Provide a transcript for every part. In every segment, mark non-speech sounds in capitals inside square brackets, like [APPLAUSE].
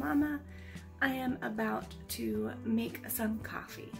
mama. I am about to make some coffee.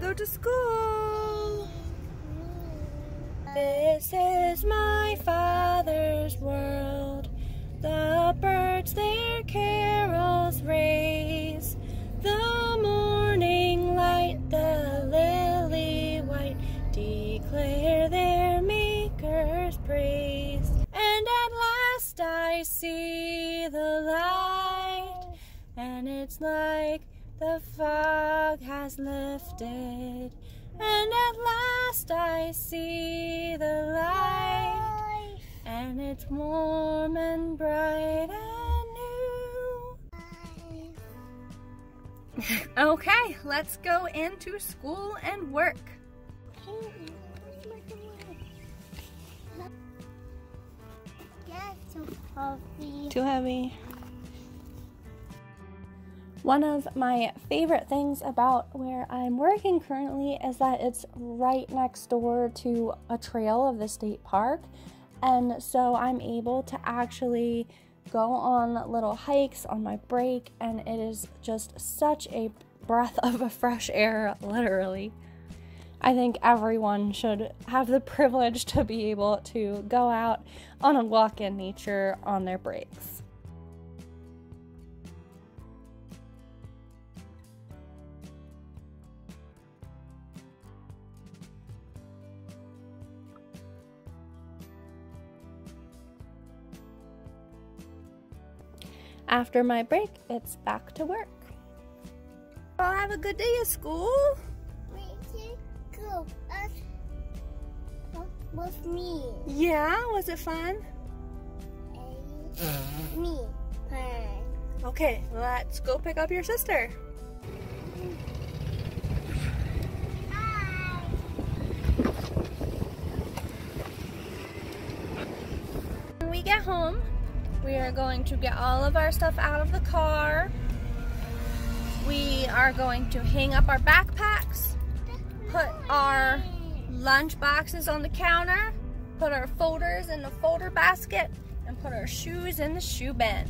Go to school. This is my father's world. The birds their carols raise. The morning light, the lily white, declare their maker's praise. And at last I see the light, and it's like the fog has lifted, and at last I see the light, and it's warm and bright and new. [LAUGHS] okay, let's go into school and work. Too heavy. One of my favorite things about where I'm working currently is that it's right next door to a trail of the state park. And so I'm able to actually go on little hikes on my break, and it is just such a breath of a fresh air, literally. I think everyone should have the privilege to be able to go out on a walk in nature on their breaks. After my break, it's back to work. I'll have a good day at school. Go. with me. Yeah, was it fun? Mm-hmm. me. Okay, let's go pick up your sister. When we get home, we are going to get all of our stuff out of the car. We are going to hang up our backpacks, put our lunch boxes on the counter, put our folders in the folder basket, and put our shoes in the shoe bin.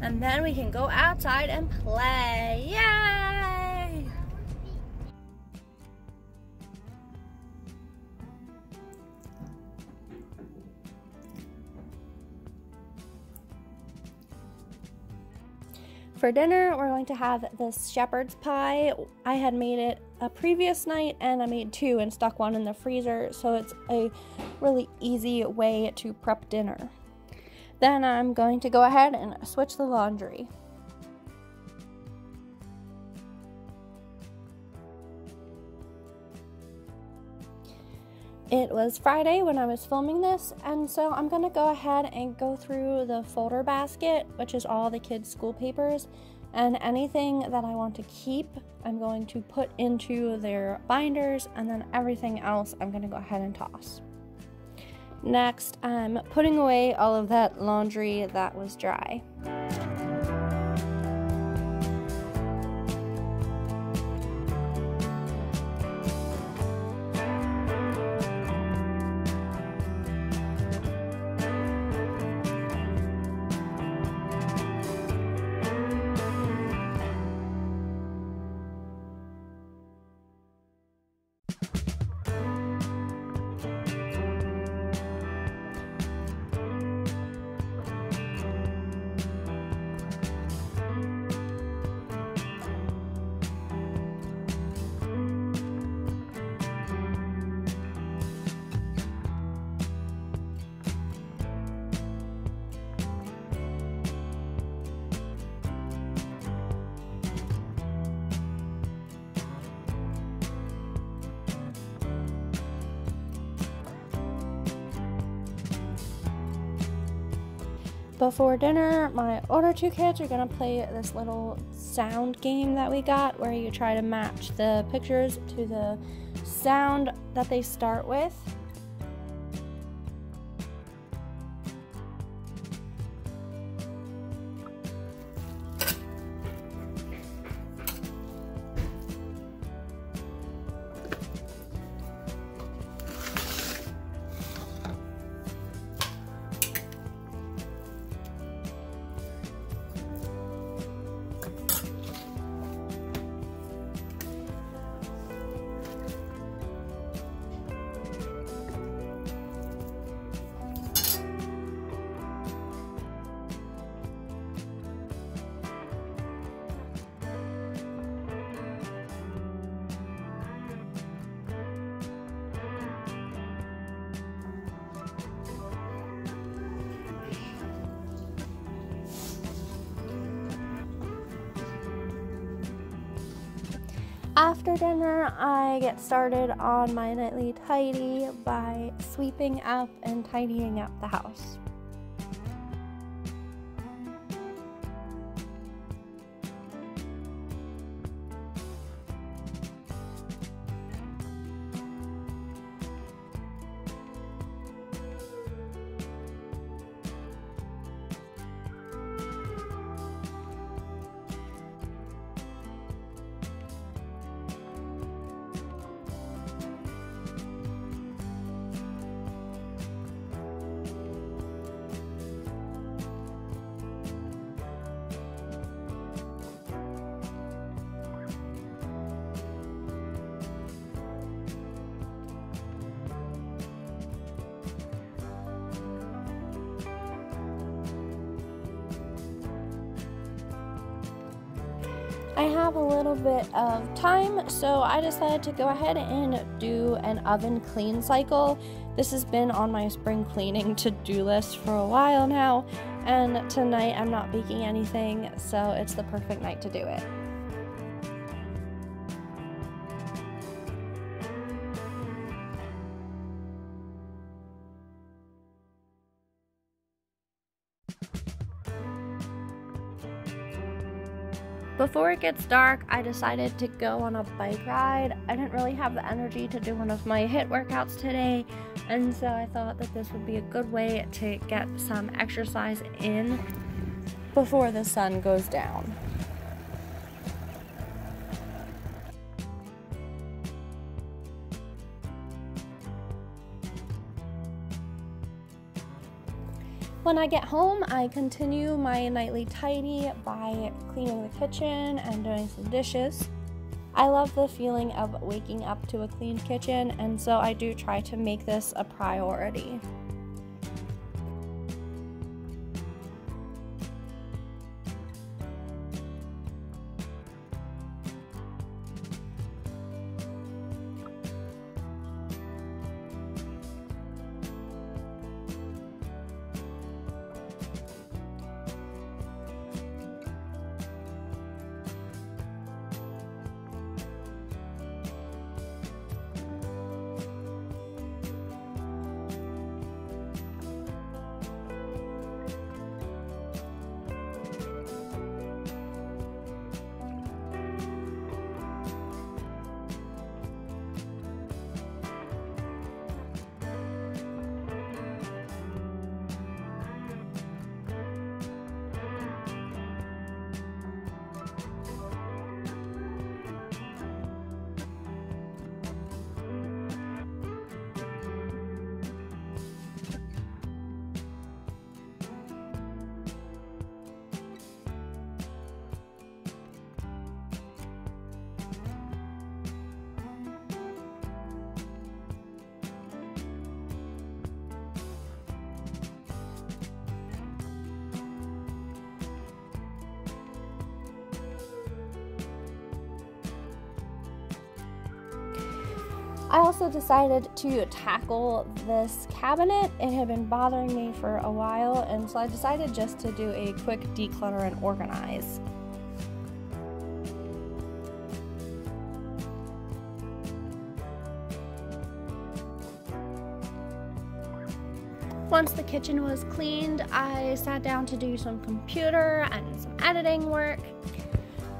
And then we can go outside and play. Yay! For dinner, we're going to have this shepherd's pie. I had made it a previous night and I made two and stuck one in the freezer, so it's a really easy way to prep dinner. Then I'm going to go ahead and switch the laundry. It was Friday when I was filming this, and so I'm to go ahead and go through the folder basket, which is all the kids' school papers, and anything that I want to keep, I'm going to put into their binders, and then everything else I'm to go ahead and toss. Next, I'm putting away all of that laundry that was dry. Before dinner, my older two kids are gonna play this little sound game that we got where you try to match the pictures to the sound that they start with. After dinner, I get started on my nightly tidy by sweeping up and tidying up the house. I have a little bit of time, so I decided to go ahead and do an oven clean cycle. This has been on my spring cleaning [LAUGHS] to do list for a while now, and tonight I'm not baking anything, so it's the perfect night to do it. Before it gets dark, I decided to go on a bike ride. I didn't really have the energy to do one of my HIIT workouts today, and so I thought that this would be a good way to get some exercise in before the sun goes down. When I get home, I continue my nightly tidy by cleaning the kitchen and doing some dishes. I love the feeling of waking up to a clean kitchen, and so I do try to make this a priority. I also decided to tackle this cabinet. It had been bothering me for a while, and so I decided just to do a quick declutter and organize. Once the kitchen was cleaned, I sat down to do some computer and some editing work.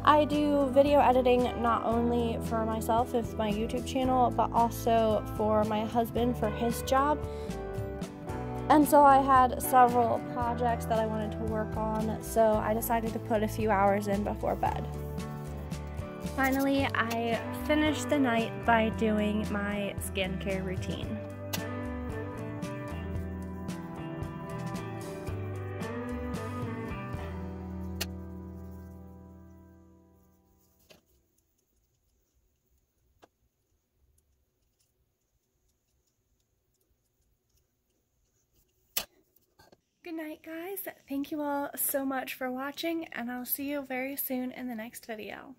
I do video editing not only for myself with my YouTube channel, but also for my husband for his job. And so I had several projects that I wanted to work on, so I decided to put a few hours in before bed. Finally, I finished the night by doing my skincare routine. Good night, guys. Thank you all so much for watching, and I'll see you very soon in the next video.